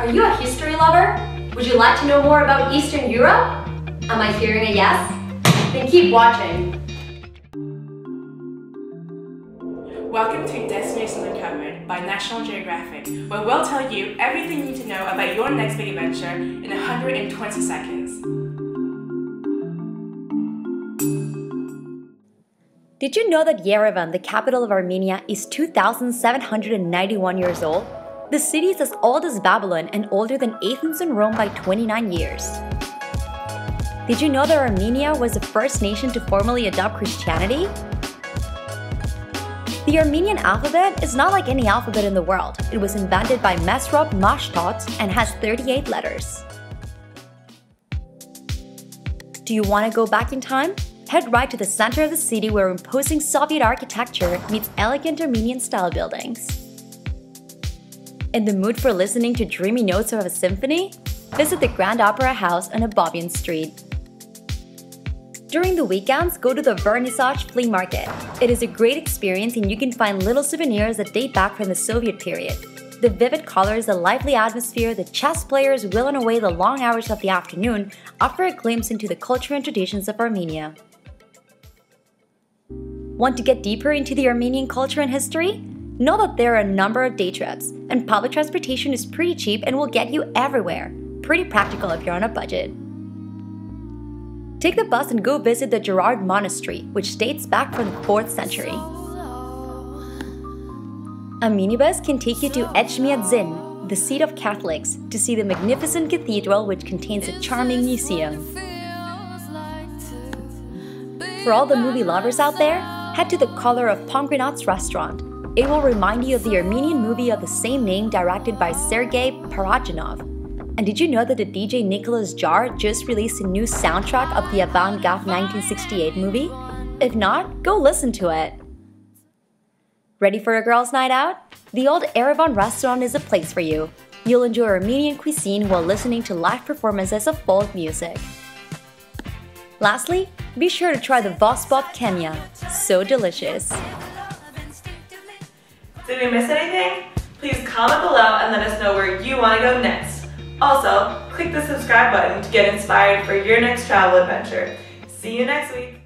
Are you a history lover? Would you like to know more about Eastern Europe? Am I hearing a yes? Then keep watching. Welcome to Destination Uncovered by National Geographic, where we'll tell you everything you need to know about your next big adventure in 120 seconds. Did you know that Yerevan, the capital of Armenia, is 2,791 years old? The city is as old as Babylon and older than Athens and Rome by 29 years. Did you know that Armenia was the first nation to formally adopt Christianity? The Armenian alphabet is not like any alphabet in the world. It was invented by Mesrop Mashtots and has 38 letters. Do you want to go back in time? Head right to the center of the city where imposing Soviet architecture meets elegant Armenian style buildings. In the mood for listening to dreamy notes of a symphony? Visit the Grand Opera House on Abovian Street. During the weekends, go to the Vernissage Flea Market. It is a great experience and you can find little souvenirs that date back from the Soviet period. The vivid colors, the lively atmosphere, the chess players willing away the long hours of the afternoon offer a glimpse into the culture and traditions of Armenia. Want to get deeper into the Armenian culture and history? Know that there are a number of day trips, and public transportation is pretty cheap and will get you everywhere. Pretty practical if you're on a budget. Take the bus and go visit the Geghard Monastery, which dates back from the 4th century. A minibus can take you to Etchmiadzin, the seat of Catholicos, to see the magnificent cathedral which contains a charming museum. For all the movie lovers out there, head to the Color of Pomegranates restaurant. It will remind you of the Armenian movie of the same name directed by Sergei Parajanov. And did you know that the DJ Nicolas Jaar just released a new soundtrack of the Avant Garde 1968 movie? If not, go listen to it. Ready for a girls' night out? The old Erevan restaurant is a place for you. You'll enjoy Armenian cuisine while listening to live performances of folk music. Lastly, be sure to try the Vospop Kenya. So delicious. Did we miss anything? Please comment below and let us know where you want to go next. Also, click the subscribe button to get inspired for your next travel adventure. See you next week.